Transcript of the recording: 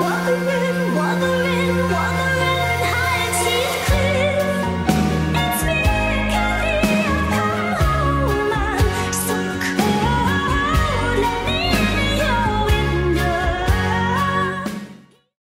nothing else.